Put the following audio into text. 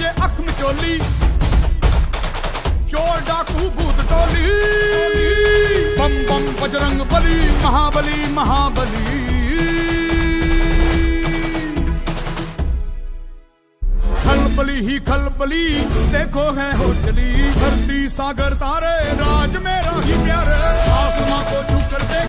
चोली। चोर डाकू भूत टोली। बम बम बजरंग बली, महाबली महाबली। खलबली ही खलबली, देखो है हो चली धरती सागर तारे